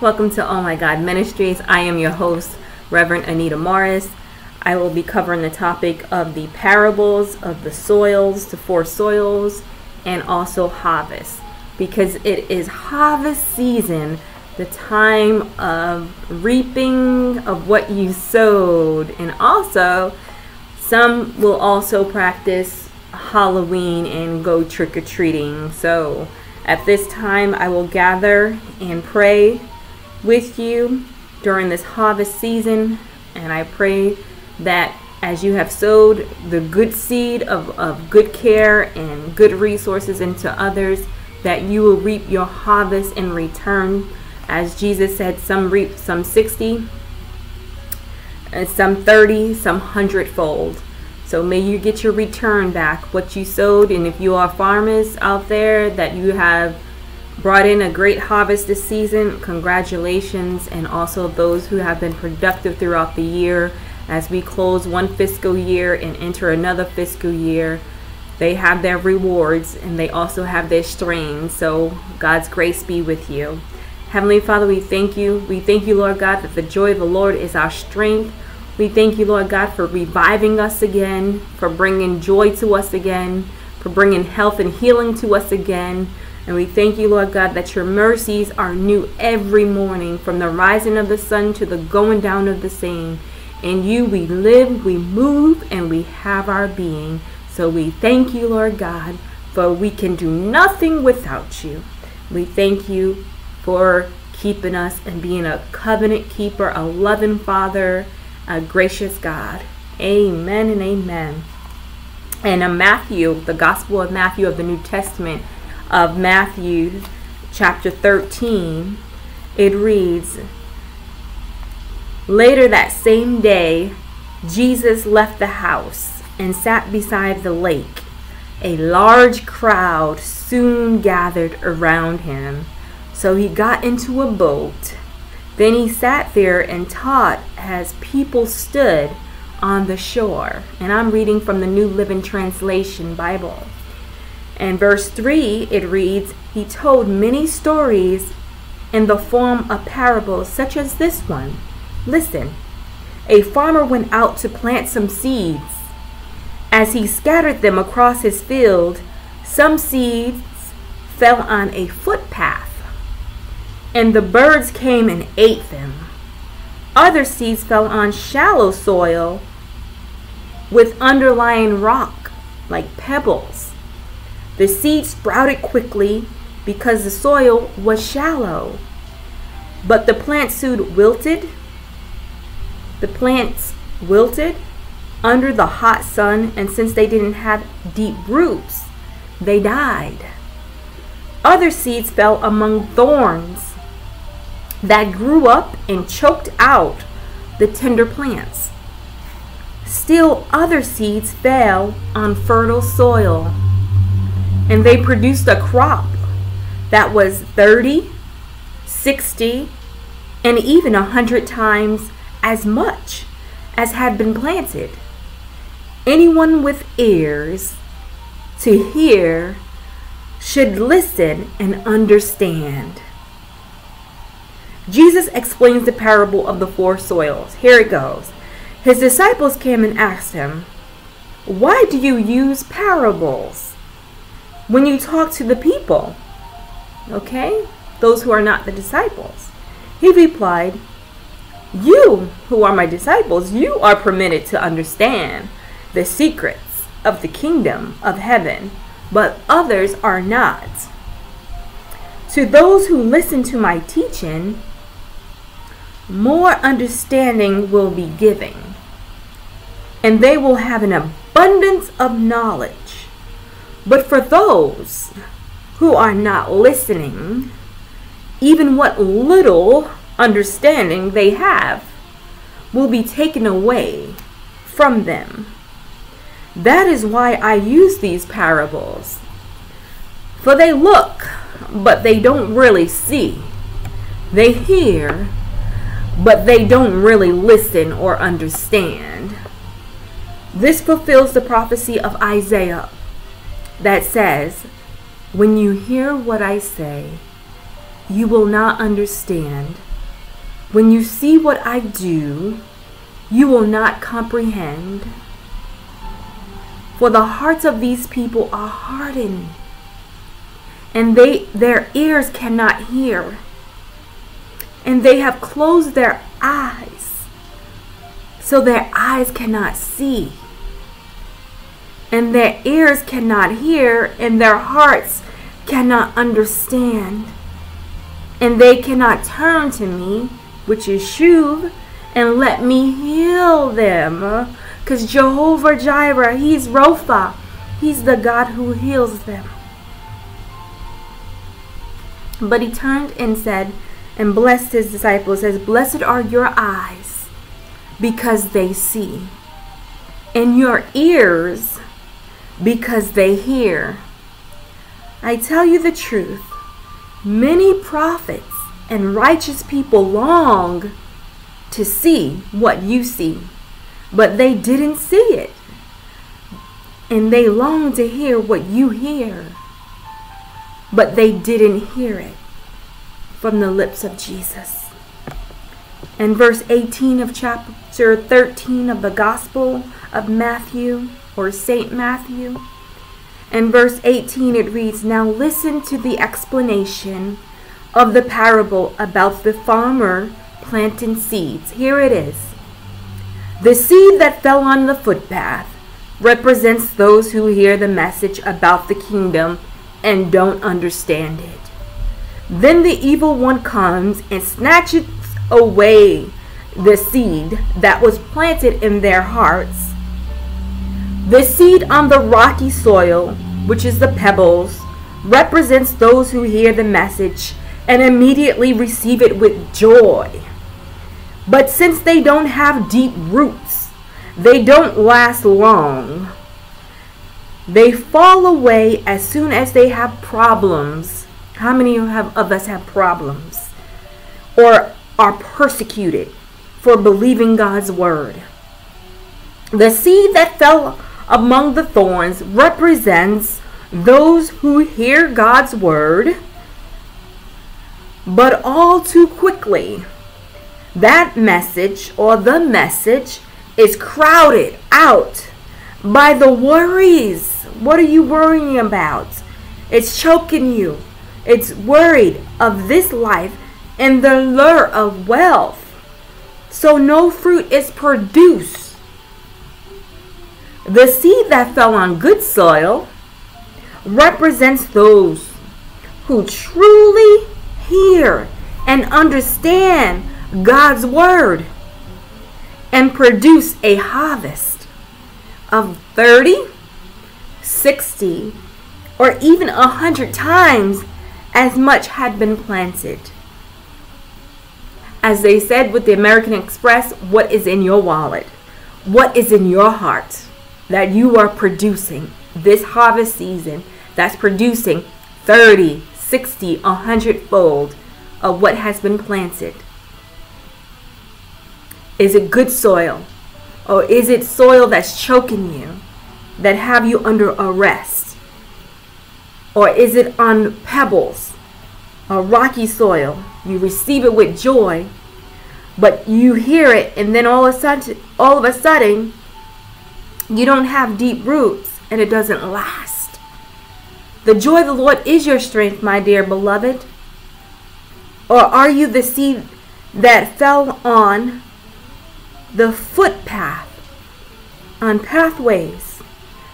Welcome to Oh My God Ministries. I am your host, Reverend Anita Morris. I will be covering the topic of the parables of the soils, the four soils, and also harvest because it is harvest season, the time of reaping of what you sowed, and also some will also practice Halloween and go trick or treating. So at this time, I will gather and pray with you during this harvest season, and I pray that as you have sowed the good seed of, of good care and good resources into others, that you will reap your harvest in return. As Jesus said, some reap some 60, and some 30, some hundredfold. So may you get your return back, what you sowed. And if you are farmers out there that you have brought in a great harvest this season, congratulations. And also those who have been productive throughout the year as we close one fiscal year and enter another fiscal year. They have their rewards and they also have their strains. So God's grace be with you. Heavenly Father, we thank you. We thank you, Lord God, that the joy of the Lord is our strength. We thank you, Lord God, for reviving us again, for bringing joy to us again, for bringing health and healing to us again. And we thank you, Lord God, that your mercies are new every morning from the rising of the sun to the going down of the same. In you we live, we move, and we have our being. So we thank you, Lord God, for we can do nothing without you. We thank you for keeping us and being a covenant keeper, a loving Father, a gracious God. Amen and amen. And in Matthew, the Gospel of Matthew of the New Testament, of Matthew chapter 13, it reads Later that same day, Jesus left the house and sat beside the lake. A large crowd soon gathered around him, so he got into a boat then he sat there and taught as people stood on the shore. And I'm reading from the New Living Translation Bible. And verse 3, it reads, He told many stories in the form of parables, such as this one. Listen, a farmer went out to plant some seeds. As he scattered them across his field, some seeds fell on a footpath and the birds came and ate them. Other seeds fell on shallow soil with underlying rock, like pebbles. The seed sprouted quickly because the soil was shallow. But the plant soon wilted. The plants wilted under the hot sun, and since they didn't have deep roots, they died. Other seeds fell among thorns that grew up and choked out the tender plants. Still, other seeds fell on fertile soil, and they produced a crop that was 30, 60, and even a 100 times as much as had been planted. Anyone with ears to hear should listen and understand. Jesus explains the parable of the four soils. Here it goes. His disciples came and asked him, Why do you use parables when you talk to the people? Okay? Those who are not the disciples. He replied, You who are my disciples, you are permitted to understand the secrets of the kingdom of heaven, but others are not. To those who listen to my teaching, more understanding will be given, and they will have an abundance of knowledge. But for those who are not listening, even what little understanding they have will be taken away from them. That is why I use these parables. For they look, but they don't really see. They hear, but they don't really listen or understand. This fulfills the prophecy of Isaiah that says, When you hear what I say, you will not understand, When you see what I do, you will not comprehend. For the hearts of these people are hardened, and they their ears cannot hear, and they have closed their eyes, so their eyes cannot see, and their ears cannot hear, and their hearts cannot understand, and they cannot turn to me, which is Shuv, and let me heal them. Because Jehovah Jireh, He's Rapha. He's the God who heals them. But he turned and said, and blessed his disciples, says, Blessed are your eyes, because they see, and your ears, because they hear. I tell you the truth, many prophets and righteous people long to see what you see, but they didn't see it. And they long to hear what you hear, but they didn't hear it from the lips of Jesus. And verse 18 of chapter 13 of the Gospel of Matthew, or St. Matthew, In verse 18 it reads, Now listen to the explanation of the parable about the farmer planting seeds. Here it is. The seed that fell on the footpath represents those who hear the message about the kingdom and don't understand it. Then the evil one comes and snatches away the seed that was planted in their hearts. The seed on the rocky soil, which is the pebbles, represents those who hear the message and immediately receive it with joy. But since they don't have deep roots, they don't last long. They fall away as soon as they have problems. How many of us have problems? Or are persecuted for believing God's word? The seed that fell among the thorns represents those who hear God's word, but all too quickly that message or the message is crowded out by the worries. What are you worrying about? It's choking you. It's worried of this life and the lure of wealth. So no fruit is produced. The seed that fell on good soil represents those who truly hear and understand God's word and produce a harvest of 30, 60, or even a hundred times as much had been planted. As they said with the American Express, what is in your wallet? What is in your heart that you are producing this harvest season that's producing 30, 60, 100 fold of what has been planted? Is it good soil? Or is it soil that's choking you, that have you under arrest? Or is it on pebbles, a rocky soil? You receive it with joy, but you hear it, and then all of a sudden, all of a sudden, you don't have deep roots, and it doesn't last. The joy of the Lord is your strength, my dear beloved. Or are you the seed that fell on the footpath on pathways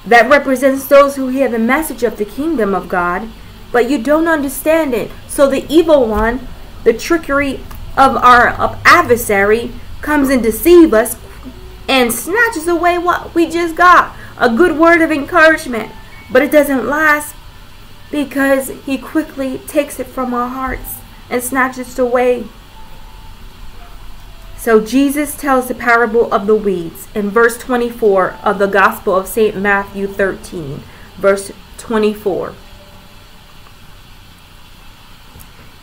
that represents those who hear the message of the kingdom of God, but you don't understand it. So the evil one, the trickery of our adversary, comes and deceives us and snatches away what we just got. A good word of encouragement, but it doesn't last because he quickly takes it from our hearts and snatches it away so Jesus tells the parable of the weeds in verse 24 of the Gospel of St. Matthew 13, verse 24.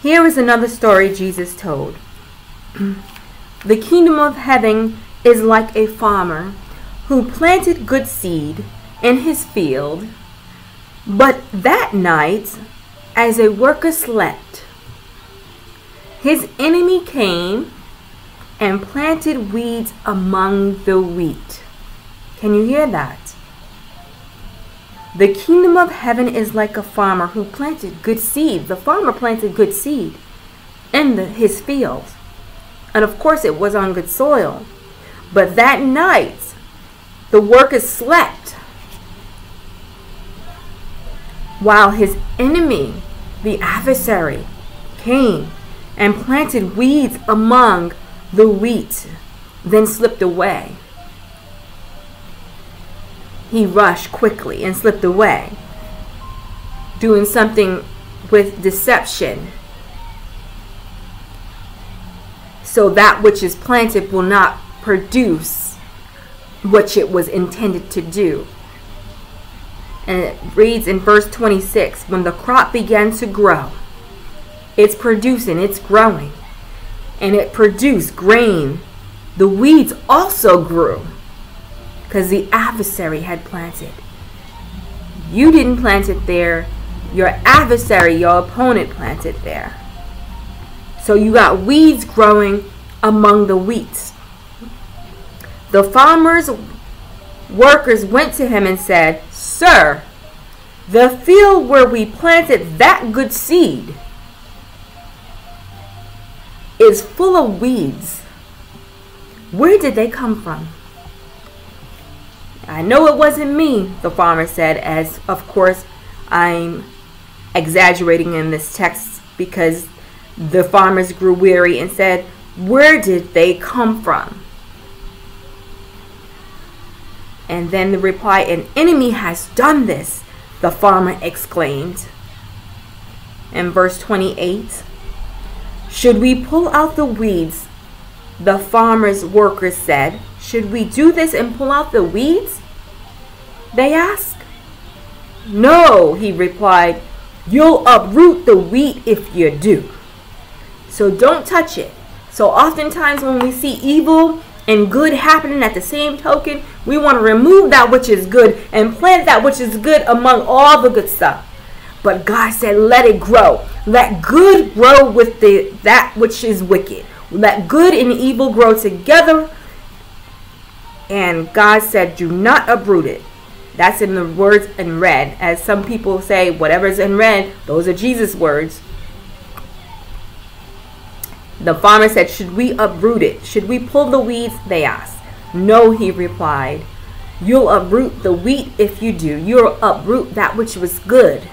Here is another story Jesus told. the kingdom of heaven is like a farmer who planted good seed in his field, but that night, as a worker slept, his enemy came and planted weeds among the wheat. Can you hear that? The kingdom of heaven is like a farmer who planted good seed. The farmer planted good seed in the, his field. And of course, it was on good soil. But that night, the workers slept while his enemy, the adversary, came and planted weeds among the wheat, then slipped away. He rushed quickly and slipped away, doing something with deception. So that which is planted will not produce what it was intended to do. And it reads in verse 26 when the crop began to grow, it's producing, it's growing, and it produced grain. The weeds also grew because the adversary had planted. You didn't plant it there, your adversary, your opponent planted there. So you got weeds growing among the wheat. The farmer's workers went to him and said, Sir, the field where we planted that good seed is full of weeds. Where did they come from? I know it wasn't me, the farmer said, as of course I'm exaggerating in this text because the farmers grew weary and said, Where did they come from? And then the reply, An enemy has done this, the farmer exclaimed. In verse 28, should we pull out the weeds? The farmer's workers said. Should we do this and pull out the weeds? They asked. No, he replied. You'll uproot the wheat if you do. So don't touch it. So oftentimes when we see evil and good happening at the same token, we want to remove that which is good and plant that which is good among all the good stuff. But God said, let it grow. Let good grow with the that which is wicked. Let good and evil grow together. And God said, do not uproot it. That's in the words in red. As some people say, whatever's in red, those are Jesus' words. The farmer said, Should we uproot it? Should we pull the weeds? They asked. No, he replied. You'll uproot the wheat if you do. You'll uproot that which was good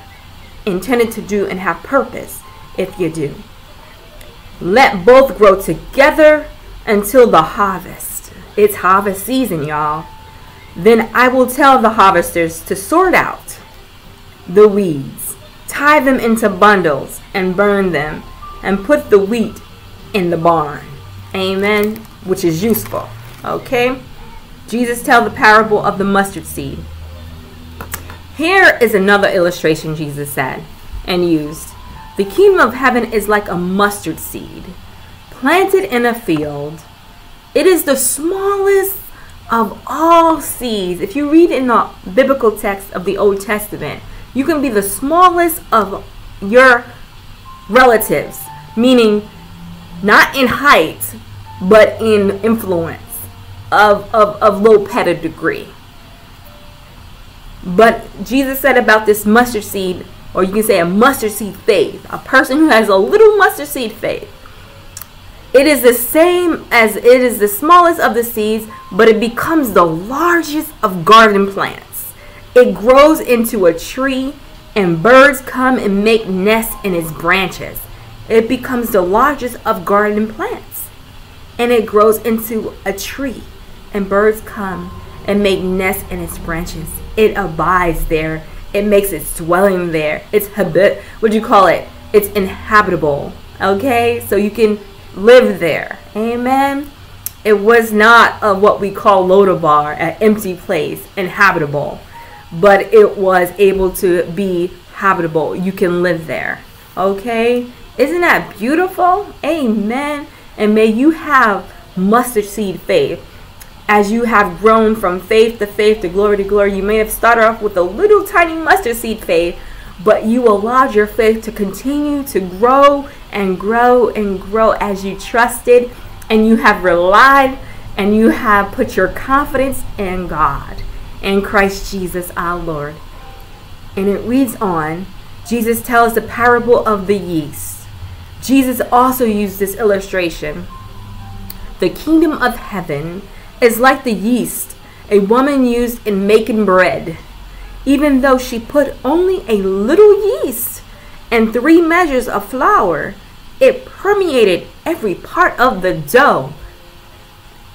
intended to do and have purpose if you do. Let both grow together until the harvest. It's harvest season, y'all. Then I will tell the harvesters to sort out the weeds, tie them into bundles, and burn them, and put the wheat in the barn. Amen. Which is useful. Okay? Jesus tell the parable of the mustard seed. Here is another illustration Jesus said and used. The kingdom of heaven is like a mustard seed planted in a field. It is the smallest of all seeds. If you read in the biblical text of the Old Testament, you can be the smallest of your relatives, meaning not in height, but in influence of, of, of low pedigree. But Jesus said about this mustard seed, or you can say a mustard seed faith, a person who has a little mustard seed faith. It is the same as it is the smallest of the seeds, but it becomes the largest of garden plants. It grows into a tree, and birds come and make nests in its branches. It becomes the largest of garden plants, and it grows into a tree, and birds come and make nests in its branches it abides there. It makes its dwelling there. It's habit. What do you call it? It's inhabitable. Okay, so you can live there. Amen. It was not a, what we call Lodabar, an empty place, inhabitable, but it was able to be habitable. You can live there. Okay, isn't that beautiful? Amen. And may you have mustard seed faith as you have grown from faith to faith to glory to glory, you may have started off with a little tiny mustard seed faith, but you allowed your faith to continue to grow and grow and grow as you trusted and you have relied and you have put your confidence in God, in Christ Jesus our Lord. And it reads on Jesus tells the parable of the yeast. Jesus also used this illustration. The kingdom of heaven is like the yeast a woman used in making bread. Even though she put only a little yeast and three measures of flour, it permeated every part of the dough.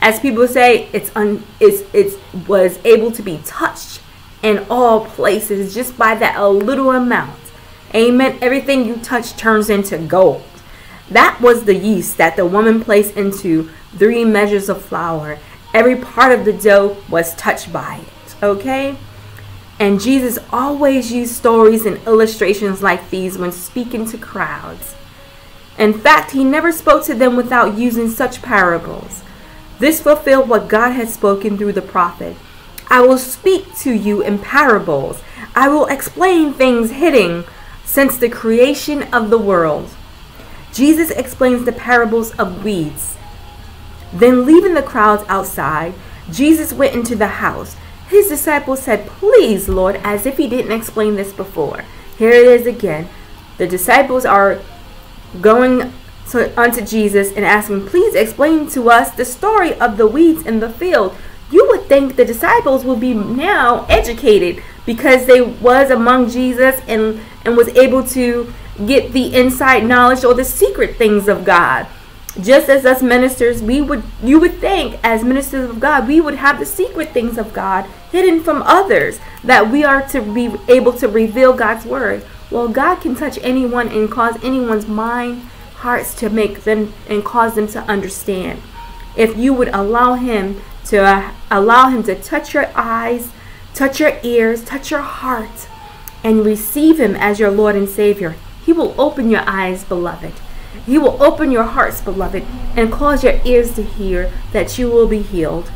As people say, it's un, it's, it was able to be touched in all places just by that a little amount. Amen. Everything you touch turns into gold. That was the yeast that the woman placed into three measures of flour. Every part of the dough was touched by it. Okay? And Jesus always used stories and illustrations like these when speaking to crowds. In fact, he never spoke to them without using such parables. This fulfilled what God had spoken through the prophet. I will speak to you in parables. I will explain things hidden since the creation of the world. Jesus explains the parables of weeds. Then, leaving the crowds outside, Jesus went into the house. His disciples said, Please, Lord, as if he didn't explain this before. Here it is again. The disciples are going to, unto Jesus and asking, Please explain to us the story of the weeds in the field. You would think the disciples would be now educated because they was among Jesus and, and was able to get the inside knowledge or the secret things of God. Just as us ministers, we would you would think as ministers of God, we would have the secret things of God hidden from others that we are to be able to reveal God's word. Well, God can touch anyone and cause anyone's mind, hearts to make them and cause them to understand. If you would allow him to uh, allow him to touch your eyes, touch your ears, touch your heart, and receive Him as your Lord and Savior, He will open your eyes, beloved. He will open your hearts, beloved, and cause your ears to hear that you will be healed.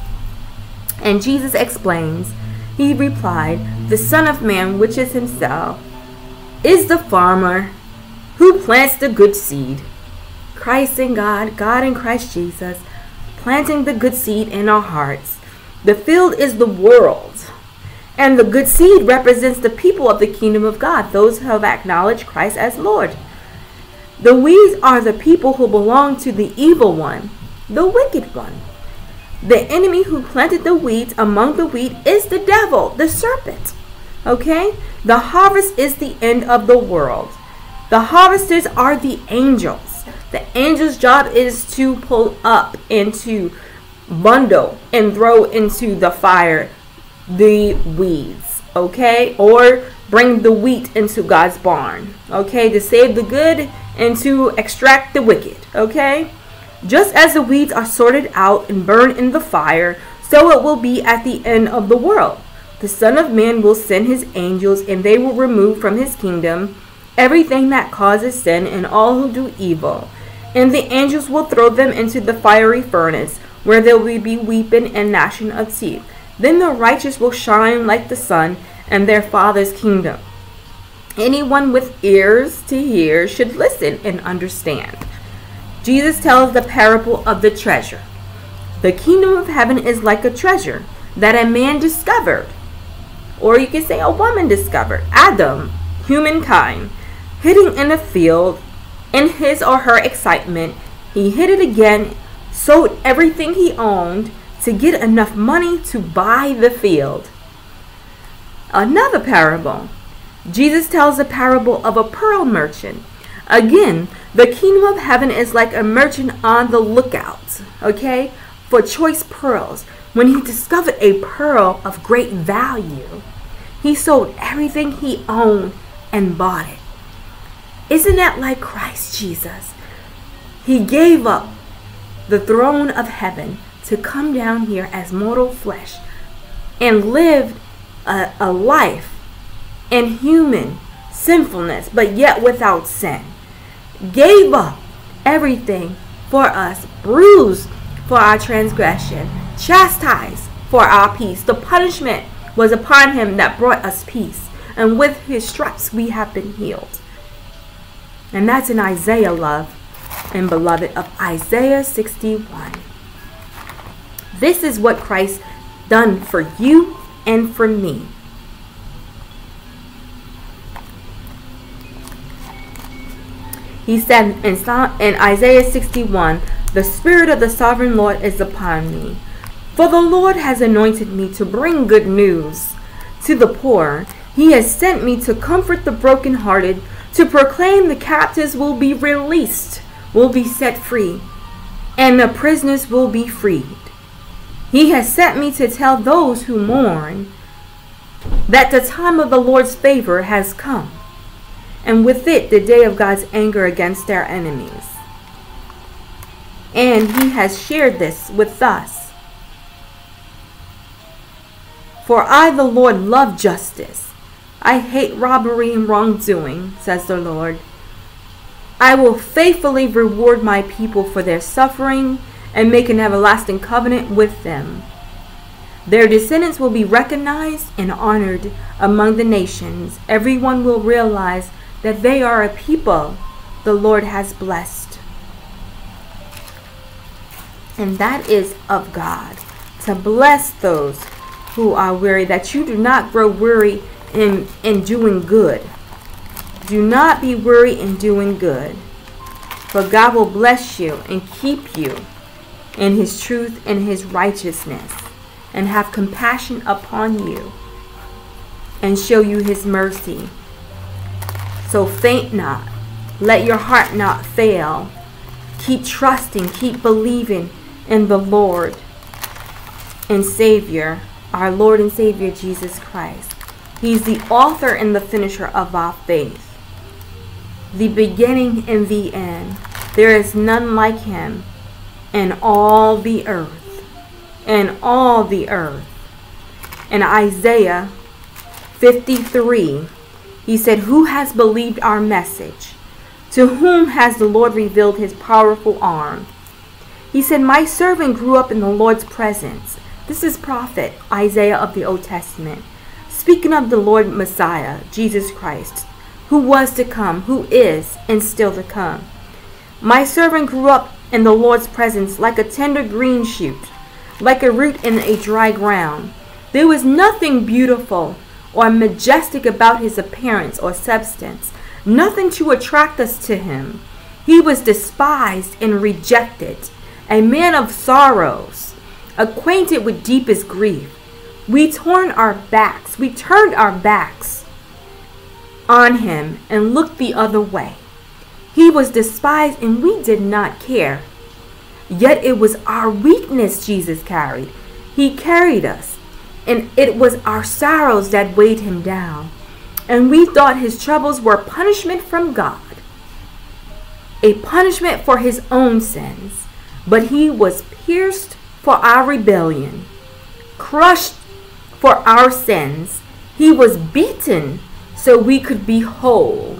And Jesus explains, He replied, The Son of Man, which is Himself, is the farmer who plants the good seed. Christ in God, God in Christ Jesus, planting the good seed in our hearts. The field is the world and the good seed represents the people of the kingdom of God, those who have acknowledged Christ as Lord. The weeds are the people who belong to the evil one, the wicked one. The enemy who planted the weeds among the wheat is the devil, the serpent. Okay? The harvest is the end of the world. The harvesters are the angels. The angel's job is to pull up and to bundle and throw into the fire the weeds, okay? Or bring the wheat into God's barn, okay? To save the good and to extract the wicked, okay? Just as the weeds are sorted out and burned in the fire, so it will be at the end of the world. The Son of Man will send his angels, and they will remove from his kingdom everything that causes sin and all who do evil. And the angels will throw them into the fiery furnace, where there will be weeping and gnashing of teeth. Then the righteous will shine like the sun in their Father's kingdom. Anyone with ears to hear should listen and understand. Jesus tells the parable of the treasure. The kingdom of heaven is like a treasure that a man discovered, or you could say a woman discovered, Adam, humankind, hidden in a field. In his or her excitement, he hid it again, sold everything he owned, to get enough money to buy the field. Another parable. Jesus tells the parable of a pearl merchant. Again, the kingdom of heaven is like a merchant on the lookout, okay, for choice pearls. When he discovered a pearl of great value, he sold everything he owned and bought it. Isn't that like Christ Jesus? He gave up the throne of heaven to come down here as mortal flesh and live a, a life in human sinfulness, but yet without sin. Gave up everything for us, bruised for our transgression, chastised for our peace. The punishment was upon him that brought us peace, and with his stripes we have been healed. And that's in Isaiah, love. and beloved of Isaiah 61. This is what Christ done for you and for me. He said in, in Isaiah 61, The Spirit of the Sovereign Lord is upon me, for the Lord has anointed me to bring good news to the poor. He has sent me to comfort the brokenhearted, to proclaim the captives will be released, will be set free, and the prisoners will be freed. He has sent me to tell those who mourn that the time of the Lord's favor has come, and with it the day of God's anger against their enemies. And he has shared this with us. For I, the Lord, love justice. I hate robbery and wrongdoing, says the Lord. I will faithfully reward my people for their suffering and make an everlasting covenant with them. Their descendants will be recognized and honored among the nations. Everyone will realize that they are a people the Lord has blessed. And that is of God to bless those who are weary, that you do not grow weary in, in doing good. Do not be weary in doing good, for God will bless you and keep you in his truth and his righteousness, and have compassion upon you, and show you his mercy. So faint not, let your heart not fail. Keep trusting, keep believing in the Lord and Savior, our Lord and Savior Jesus Christ. He's the author and the finisher of our faith, the beginning and the end. There is none like him and all the earth, and all the earth. In Isaiah 53, he said, Who has believed our message? To whom has the Lord revealed his powerful arm? He said, My servant grew up in the Lord's presence. This is prophet Isaiah of the Old Testament, speaking of the Lord Messiah, Jesus Christ, who was to come, who is, and still to come. My servant grew up in the Lord's presence like a tender green shoot, like a root in a dry ground. There was nothing beautiful or majestic about his appearance or substance, nothing to attract us to him. He was despised and rejected, a man of sorrows, acquainted with deepest grief. We torn our backs, we turned our backs on him and looked the other way. He was despised and we did not care. Yet it was our weakness Jesus carried. He carried us. And it was our sorrows that weighed him down. And we thought his troubles were punishment from God, a punishment for his own sins. But he was pierced for our rebellion, crushed for our sins. He was beaten so we could be whole.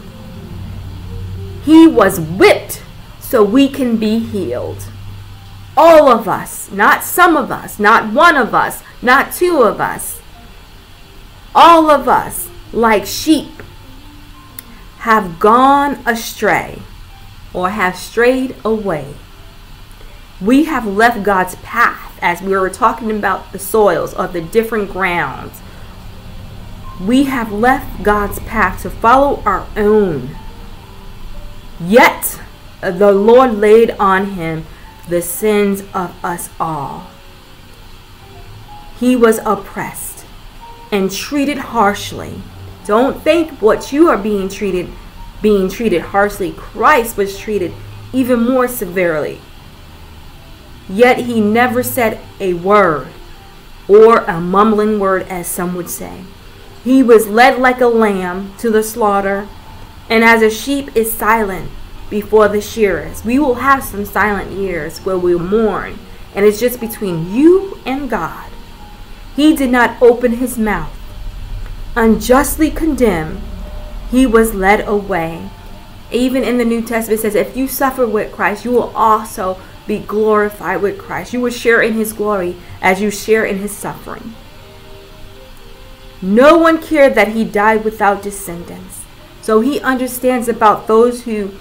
He was whipped so we can be healed. All of us, not some of us, not one of us, not two of us. All of us, like sheep, have gone astray or have strayed away. We have left God's path as we were talking about the soils of the different grounds. We have left God's path to follow our own Yet uh, the Lord laid on him the sins of us all. He was oppressed and treated harshly. Don't think what you are being treated being treated harshly. Christ was treated even more severely. Yet he never said a word or a mumbling word as some would say. He was led like a lamb to the slaughter and as a sheep is silent before the shearers, we will have some silent years where we'll mourn, and it's just between you and God. He did not open his mouth. Unjustly condemned, he was led away. Even in the New Testament, it says, if you suffer with Christ, you will also be glorified with Christ. You will share in his glory as you share in his suffering. No one cared that he died without descendants. So he understands about those who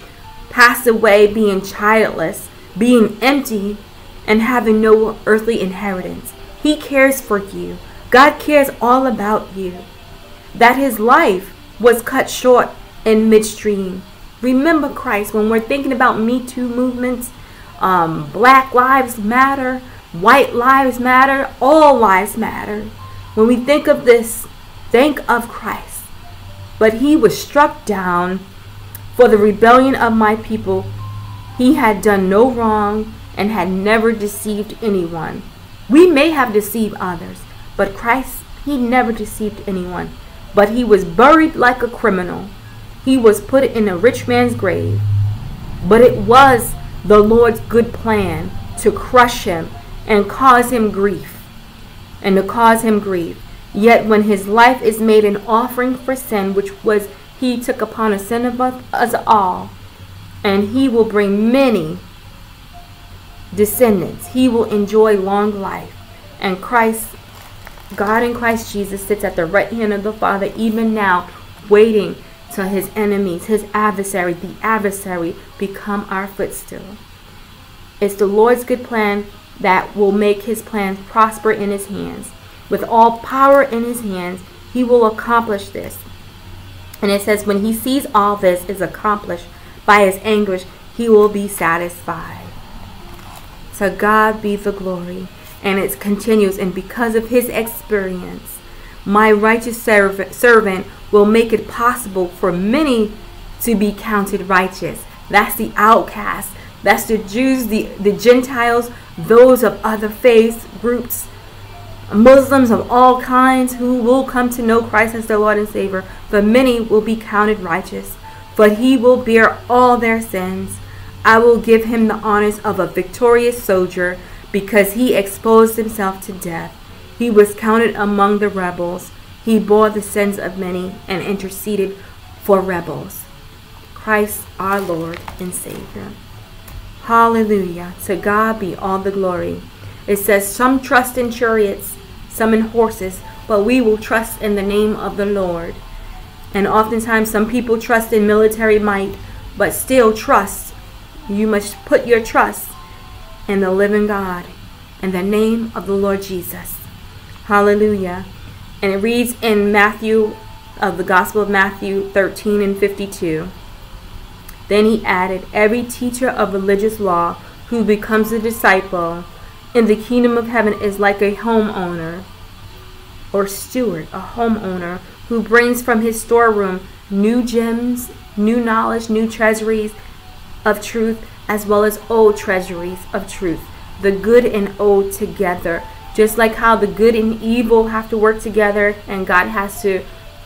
passed away being childless, being empty, and having no earthly inheritance. He cares for you. God cares all about you. That his life was cut short in midstream. Remember Christ when we're thinking about Me Too movements, um, Black Lives Matter, White Lives Matter, all lives matter. When we think of this, think of Christ. But he was struck down for the rebellion of my people. He had done no wrong and had never deceived anyone. We may have deceived others, but Christ, he never deceived anyone. But he was buried like a criminal. He was put in a rich man's grave. But it was the Lord's good plan to crush him and cause him grief. And to cause him grief. Yet when his life is made an offering for sin, which was he took upon a sin of us all, and he will bring many descendants. He will enjoy long life. And Christ, God in Christ Jesus, sits at the right hand of the Father, even now, waiting till his enemies, his adversary, the adversary, become our footstool. It's the Lord's good plan that will make his plans prosper in his hands. With all power in his hands, he will accomplish this. And it says, when he sees all this is accomplished by his anguish, he will be satisfied. To God be the glory. And it continues, and because of his experience, my righteous servant will make it possible for many to be counted righteous. That's the outcast. That's the Jews, the, the Gentiles, those of other faith groups, Muslims of all kinds who will come to know Christ as their Lord and Savior. But many will be counted righteous. But he will bear all their sins I will give him the honors of a victorious soldier because he exposed himself to death. He was counted among the rebels. He bore the sins of many and interceded for rebels. Christ our Lord and Savior. Hallelujah. To God be all the glory. It says, Some trust in chariots, some in horses, but we will trust in the name of the Lord. And oftentimes, some people trust in military might, but still trust you must put your trust in the living God, in the name of the Lord Jesus. Hallelujah. And it reads in Matthew, of the Gospel of Matthew 13 and 52. Then he added, Every teacher of religious law who becomes a disciple in the kingdom of heaven is like a homeowner or steward, a homeowner who brings from his storeroom new gems, new knowledge, new treasuries, of truth as well as old treasuries of truth, the good and old together. Just like how the good and evil have to work together and God has to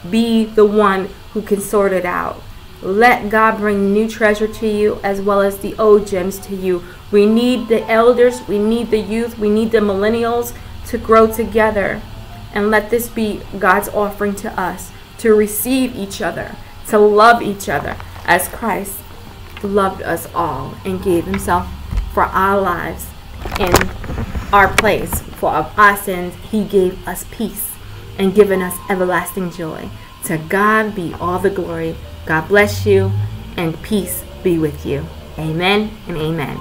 be the one who can sort it out. Let God bring new treasure to you as well as the old gems to you. We need the elders, we need the youth, we need the millennials to grow together. And let this be God's offering to us to receive each other, to love each other as Christ loved us all and gave himself for our lives in our place. For of our sins, he gave us peace and given us everlasting joy. To God be all the glory. God bless you and peace be with you. Amen and amen.